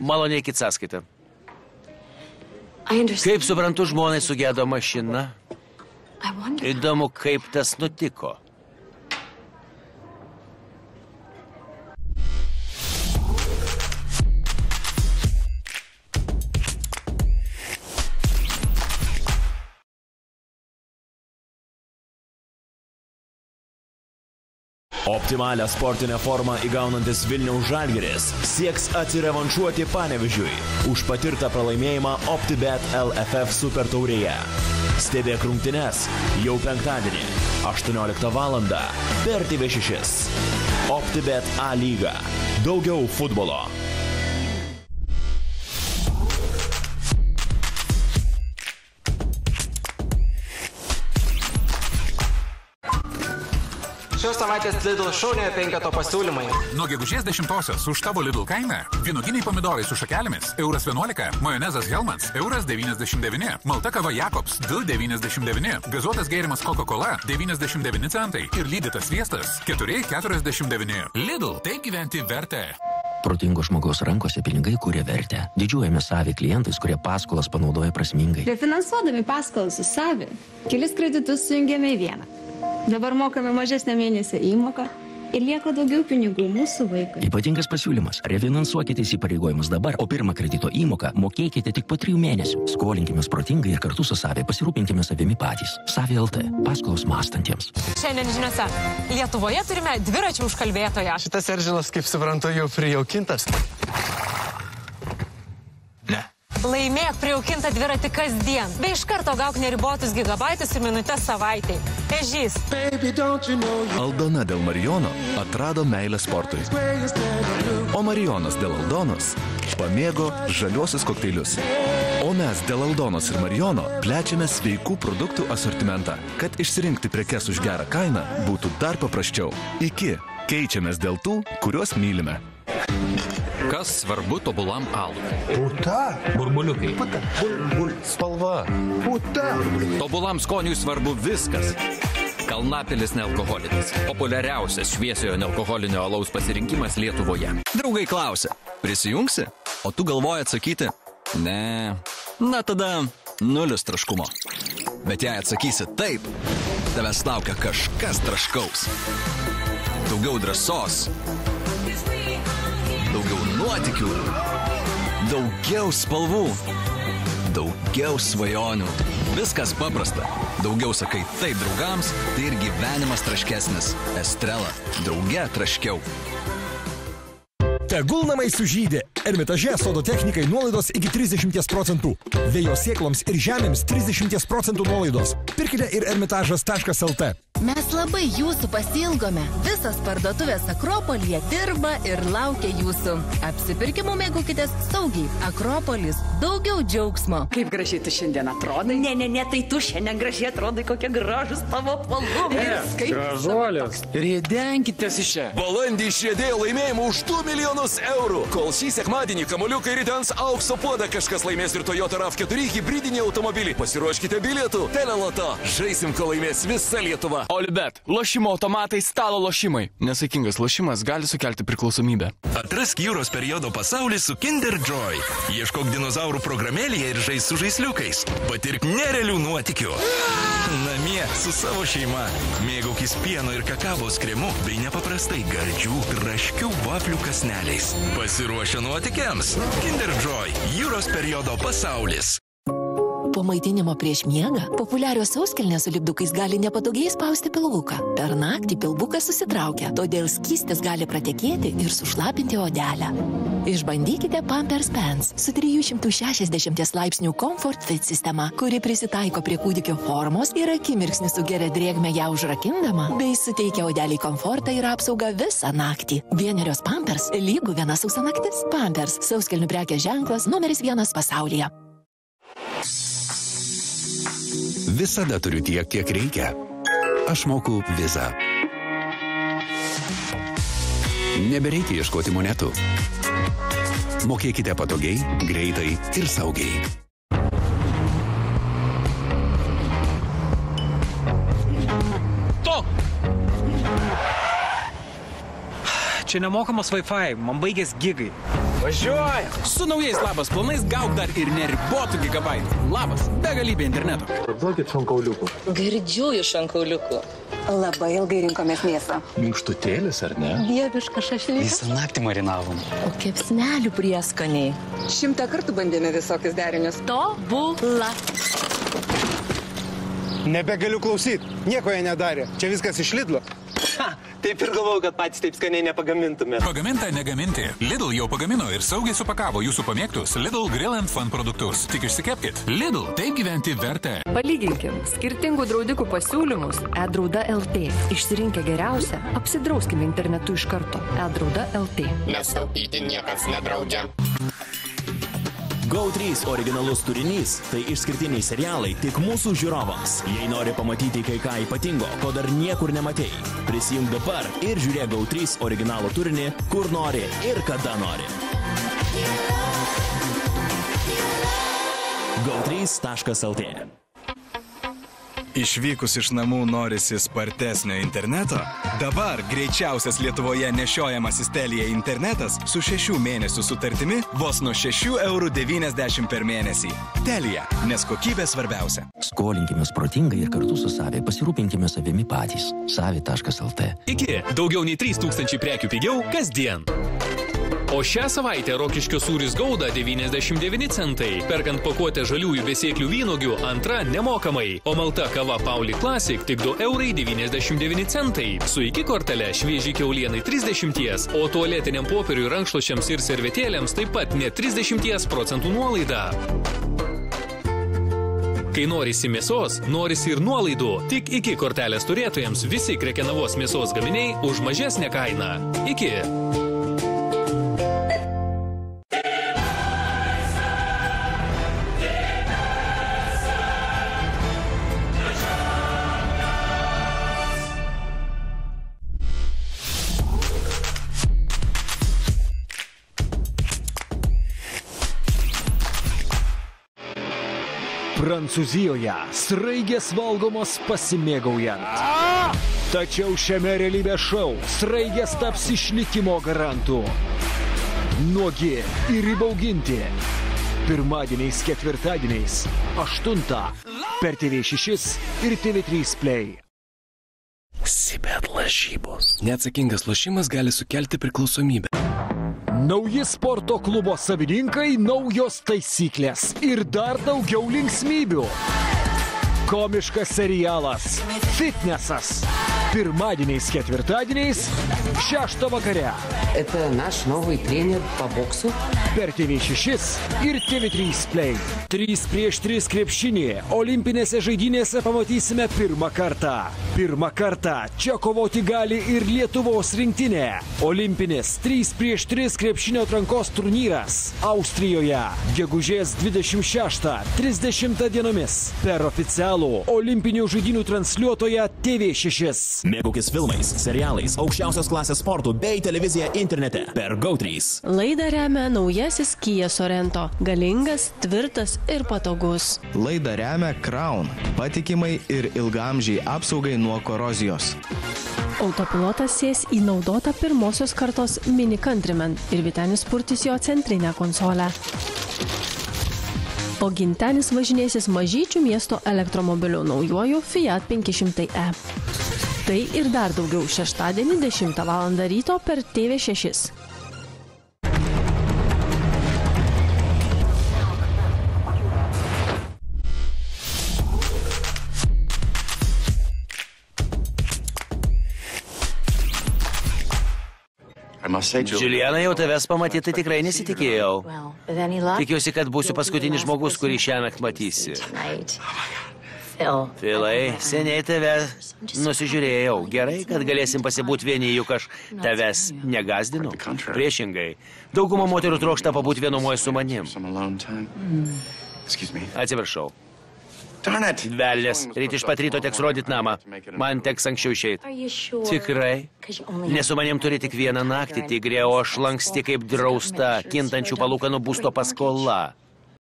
Malonėkit sąskaitą. Kaip suprantu, žmonai sugedo mašina. Įdomu, kaip tas nutiko. Optimalią sportinę formą įgaunantis Vilniaus Žalgiris sieks atsirevanšuoti Panevežiui už patirtą pralaimėjimą OptiBet LFF Super taurėje. Stebėk rungtynes jau penktadienį 18 val. per TV6. OptiBet A lyga. Daugiau futbolo. Šios savaitės Lidl šauniojo penketo pasiūlymai. Nuo gegužės 10-osios už tavo Lidl kainą vinoginiai pomidorai su šakelėmis - euras 11, majonezas Helmans - euras 99, malta kava Jakobs - 2,99, gazuotas gėrimas Coca-Cola - 99 centai ir lydytas sviestas - 4,49. Lidl, taip gyventi vertę. Protingo žmogaus rankose pinigai kūrė vertę. Didžiuojame savi klientais, kurie paskolas panaudoja prasmingai. Refinansuodami paskolas su savi, kelis kreditus sujungėme į vieną. Dabar mokame mažesnę mėnesį įmoką ir lieka daugiau pinigų mūsų vaikui. Ypatingas pasiūlymas. Refinansuokite įsipareigojimus dabar, o pirmą kredito įmoką mokėkite tik po trijų mėnesių. Skolinkime protingai ir kartu su savai pasirūpinkime savimi patys. Savi LT. Paskolos mąstantiems. Šiandien žiniuose. Lietuvoje turime dviračių užkalbėtoją. Šitas eržilas, kaip suprantu, jau prijaukintas. Laimėk prijaukintą dviratį kasdien. Bei iš karto gauk neribotus gigabaitus ir minutės savaitėj. Ežys. Aldona dėl Marijono atrado meilę sportui. O Marijonas dėl Aldonos pamėgo žaliuosius kokteilius. O mes dėl Aldonos ir Marijono plečiame sveikų produktų asortimentą, kad išsirinkti prekes už gerą kainą būtų dar paprasčiau. Iki keičiamės dėl tų, kuriuos mylime. Kas svarbu tobulam alui? Puta. Burbuliukai. Puta. Bul, bul. Spalva. Puta. Tobulam skoniui svarbu viskas. Kalnapilis nealkoholinis. Populiariausias šviesiojo nealkoholinio alaus pasirinkimas Lietuvoje. Draugai klausia, prisijungsi? O tu galvoji atsakyti? Ne. Na tada nulis traškumo. Bet jei atsakysi taip, tavęs laukia kažkas traškaus. Daugiau drąsos. Daugiau nuotikių. Daugiau spalvų. Daugiau svajonių. Viskas paprasta. Daugiau sakai taip draugams, tai ir gyvenimas traškesnis. Estrela. Drauge traškiau. Tegul namai sužydė. Ermitaže sodo technikai nuolaidos iki 30 procentų. Vėjo sėkloms ir žemėms 30 procentų nuolaidos. Pirkite ir ermitažas.lt. Mes labai jūsų pasilgome. Visas parduotuvės Akropolyje dirba ir laukia jūsų. Apsipirkimų mėgaukitės saugiai. Akropolis - daugiau džiaugsmo. Kaip gražiai tu šiandien atrodai? Ne, ne, ne, tai tu šiandien gražiai atrodai, kokie gražus tavo apvalumai. Gražuolės. Rėdenkitės iš čia. Balandį išrėdėjo laimėjimų už 2 milijonus eurų. Kol šį sekmadienį kamoliukai ritens aukso puodą, kažkas laimės ir Toyota RAV4 hybridinį automobilį. Pasiruoškite bilietų. Teleloto. Žaisim, kol laimės visa Lietuva. Olibet. Lošimo automatai, stalo lošimai. Nesaikingas lošimas gali sukelti priklausomybę. Atrask jūros periodo pasaulį su Kinder Joy. Ieškok dinozaurų programėlėje ir žais su žaisliukais. Patirk nerealių nuotikių. Namie su savo šeima. Mėgaukis pieno ir kakavos kremu bei nepaprastai gardžių traškių vaflių kasneliais. Pasiruošę nuotikiams. Kinder Joy. Jūros periodo pasaulis. Po maitinimo prieš miegą populiarios sauskelnės su lipdukais gali nepatogiai spausti pilvuką. Per naktį pilvukas susitraukia, todėl skystis gali pratekėti ir sušlapinti odelę. Išbandykite Pampers Pants su 360 laipsnių Comfort Fit sistema, kuri prisitaiko prie kūdikio formos ir akimirksnis sugeria drėgmę ją užrakindama, bei suteikia odeliai komfortą ir apsaugą visą naktį. Vienerios Pampers lygų viena sausa naktis. Pampers - sauskelnių prekės ženklas numeris vienas pasaulyje. Visada turiu tiek, kiek reikia. Aš moku vizą. Nebereikia ieškoti monetų. Mokėkite patogiai, greitai ir saugiai. To! Čia čia nemokamas Wi-Fi, man baigės gigai. Važiuoja! Su naujais labas planais gauk dar ir neribotų gigabaitų. Labas, begalybė interneto. Duokit šonkauliukų. Girdžiu iš ankauliukų. Labai ilgai rinkomės mėsą. Minkštutėlis, ar ne? Dieviška šašlykas. Visą naktį marinavom. O kepsnelių prieskoniai. Šimtą kartų bandėme visokius derinius. Tobula. Nebegaliu klausyti. Nieko jie nedarė. Čia viskas iš Lidlo. Taip ir galvojau, kad patys taip skaniai nepagamintume. Pagaminta negaminti. Lidl jau pagamino ir saugiai supakavo jūsų pamėgtus Lidl Grill and Fun produktus. Tik išsikepkit. Lidl, taip gyventi verta. Palyginkim skirtingų draudikų pasiūlymus e-drauda LT. Išsirinkę geriausią, apsidrauskime internetu iš karto. e-drauda LT. Nes taupyti niekas nedraudžia. GO3 originalus turinys - tai išskirtiniai serialai tik mūsų žiūrovams. Jei nori pamatyti kai ką ypatingo, ko dar niekur nematėjai, prisijung dabar ir žiūrėk GO3 originalų turinį, kur nori ir kada nori. go3.lt Išvykus iš namų norisi spartesnio interneto? Dabar greičiausias Lietuvoje nešiojamas Telija internetas su šešių mėnesių sutartimi vos nuo 6,90 eurų per mėnesį. Telija, nes kokybė svarbiausia. Skolinkime protingai ir kartu su savai pasirūpinkime savimi patys. savi.lt. Iki daugiau nei 3000 prekių pigiau kasdien. O šią savaitę Rokiškio sūris gauda 99 centai. Perkant pakuotę žaliųjų besėklių vynogių antra nemokamai. O malta kava Pauli Classic tik 2 eurai 99 centai. Su iki kortelė švieži keulienai 30, o tualetiniam popieriui, rankšluošiams ir servetėlėms taip pat net 30 procentų nuolaida. Kai norisi mėsos, norisi ir nuolaidų. Tik iki kortelės turėtojams visi krekenavos mėsos gaminiai už mažesnę kainą. Iki. Prancūzijoje sraigės valgomos pasimėgaujant. Tačiau šiame realybės šou sraigės taps išlikimo garantų. Nuogi ir įbauginti. Pirmadieniais, ketvirtadieniais, 8 per TV6 ir TV3 Play. Sibet lažybos. Neatsakingas lošimas gali sukelti priklausomybę. Nauji sporto klubo savininkai, naujos taisyklės ir dar daugiau linksmybių. Komiškas serialas Fitnesas. Pirmadieniais, ketvirtadieniais, 6 vakare. Это наш новый тренер по боксу. Per TV6 ir TV3 Play. 3 prieš 3 krepšinį olimpinėse žaidynėse pamatysime pirmą kartą. Pirmą kartą čia kovoti gali ir Lietuvos rinktinė. Olimpinis 3 prieš 3 krepšinio atrankos turnyras Austrijoje. Gegužės 26-30 dienomis per oficialų olimpinių žaidinių transliuotoją TV6. Mėgaukis filmais, serialais, aukščiausios klasės sportų bei televizija internete per GO3. Laidą remia naujasis Kia Sorento. Galingas, tvirtas ir patogus. Laidą remia Crown. Patikimai ir ilgamžiai apsaugai nuo korozijos. Autopilotas sės į naudotą pirmosios kartos Mini Countryman ir Vitenis purtys jo centrinę konsolę. O gintenis važinėsis mažyčių miesto elektromobiliu naujoju Fiat 500e. Tai ir dar daugiau šeštadienį 10 val. ryto per TV6. Žiuliana jau tavęs pamatyti tikrai nesitikėjau. Tikiuosi, kad būsiu paskutinis žmogus, kurį šią naktį matysi. Filai, seniai tave nusižiūrėjau. Gerai, kad galėsim pasibūti vieni, juk aš tavęs negazdinu. Priešingai, dauguma moterų trokšta pabūti vienumoje su manim. Atsiprašau. Velės, ryt iš pat ryto teks rodyti namą. Man teks anksčiau išeiti. Tikrai? Nes su manim turi tik vieną naktį, tigrė, o aš lanksti kaip drausta, kintančių palūkanų būsto paskola.